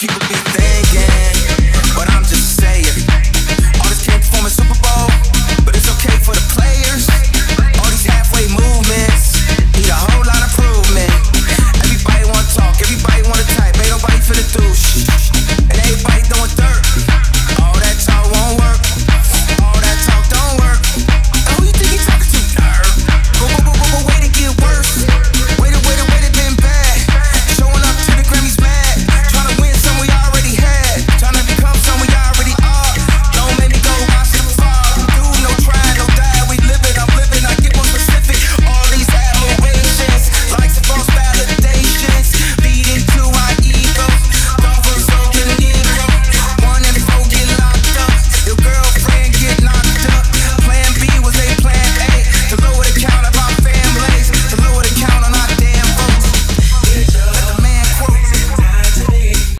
people be